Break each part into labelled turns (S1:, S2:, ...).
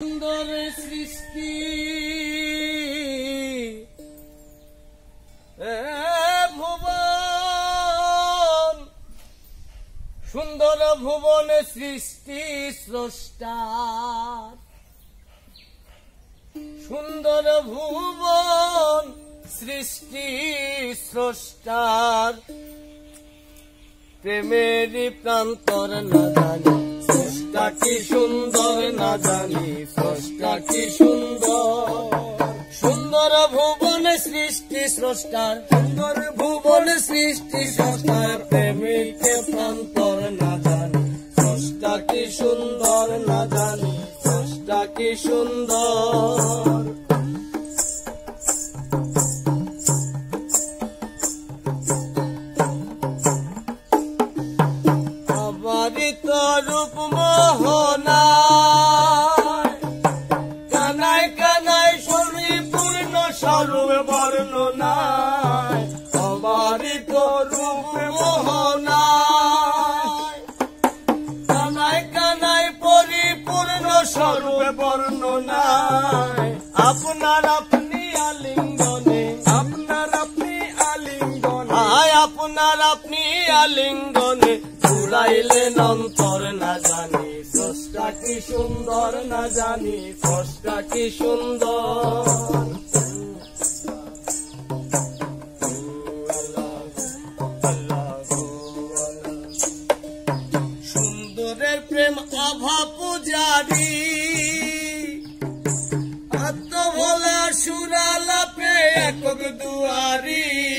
S1: সুন্দর সৃষ্টি। ভুবন, সুন্দর ভুবন সৃষ্টি স্রষ্টার সুন্দর ভুবন সৃষ্টি স্রষ্টার। প্রেমেরই প্রান্তর না জানি স্রষ্টা কি স্রষ্টার সুন্দর ভুবন সৃষ্টি, স্রষ্টার প্রেমিকে প্রান্তর না জানি। স্রষ্টা কি সুন্দর না কি সুন্দর? রূপ মোহনা কানাই শুনি পূর্ণ বর্ণনায় স্বরূপ বর্ণনায় আপনার আপনি আলিঙ্গনে,
S2: আপনার আপনি আলিঙ্গন।
S1: আয় আপনার আপনি আলিঙ্গনে, ঘুরাইলেন অন্তর না জানি। স্রষ্টা কি সুন্দর না জানি স্রষ্টা কি সুন্দর। সুন্দরের প্রেম আভা আত্ম বলা সুরালাপে একক দুয়ারি।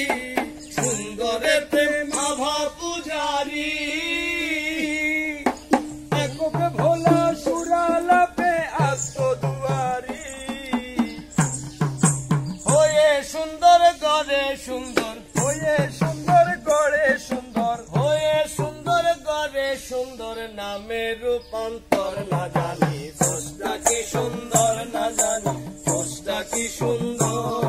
S1: রূপান্তর না জানি স্রষ্টা কি সুন্দর না জানি স্রষ্টা কি সুন্দর।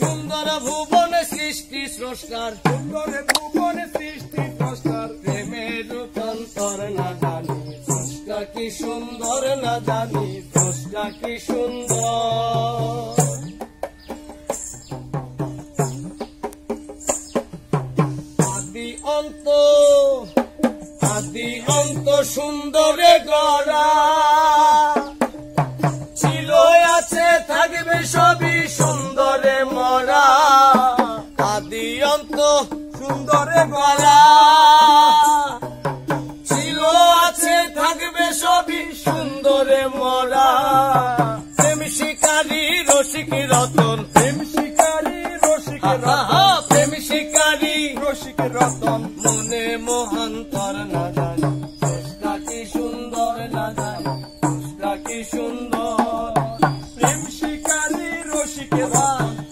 S1: সুন্দর ভুবন সৃষ্টি স্রষ্টার,
S2: সুন্দর ভুবন সৃষ্টি স্রষ্টার,
S1: প্রেমের রূপান্তর না জানি স্রষ্টা কি সুন্দর। সুন্দরে গড়া। ছিল আছে থাকবে সবই সুন্দরে মরা। আদি অন্ত সুন্দরে গড়া। ছিল আছে থাকবে সবই সুন্দরে মরা। প্রেম শিকারী রসিক রতন।
S2: প্রেম শিকারী রসিক রতন।
S1: প্রেম শিকারী
S2: রসিক রতন।
S1: মনে মহান্তর না জানি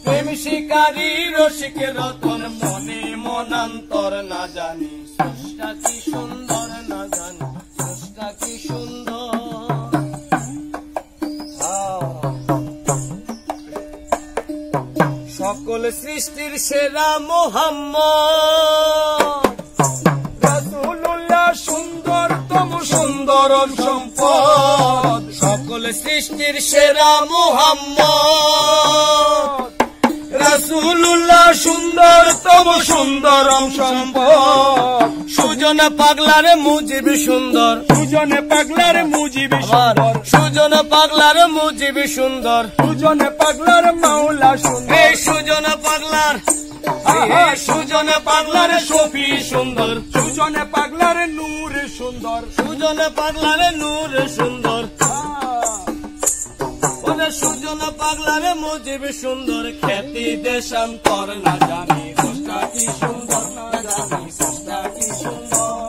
S2: প্রেম শিকারী রসিক রতন,
S1: মনে মনান্তর না জানি। চেষ্টা কি সুন্দর না জানি। চেষ্টা কি সুন্দর। সকল সৃষ্টির সেরা মোহাম্মদ।
S2: সুন্দরতম
S1: সুন্দরম সম্পদ। সৃষ্টির সেরা মোহাম্মদ। রাসূলুল্লাহ সুন্দরতম সুন্দরম সম্পদ। সুজন পাগলার মুজিব সুন্দর।
S2: দুজনে পাগলার মুজিবি সুন্দর।
S1: সুজন পাগলার মুজিব সুন্দর।
S2: দুজনে পাগলার মাওলা সুন্দর।
S1: সুজন পাগলার সুজন পাগলার সফি সুন্দর।
S2: দুজনে পাগলার নূর সুন্দর।
S1: সুজন পাগলার নূর সুন্দর। ওরে সুজন পাগলারে মুজিব সুন্দর। খ্যাতি দেশান্তর না জানি স্রষ্টা কি সুন্দর, না জানি স্রষ্টা কি সুন্দর।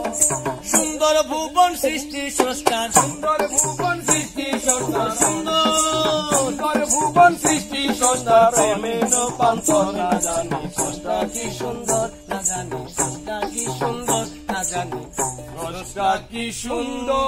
S1: সুন্দর ভুবন সৃষ্টি স্রষ্টার
S2: সুন্দর ভুবন সৃষ্টি
S1: সুন্দর।
S2: সুন্দর ভুবন সৃষ্টি
S1: স্রষ্টা প্রেমের পান্তর না জানি স্রষ্টা কি সুন্দর, না জানি স্রষ্টা কি সুন্দর, না জানি স্রষ্টা কি সুন্দর।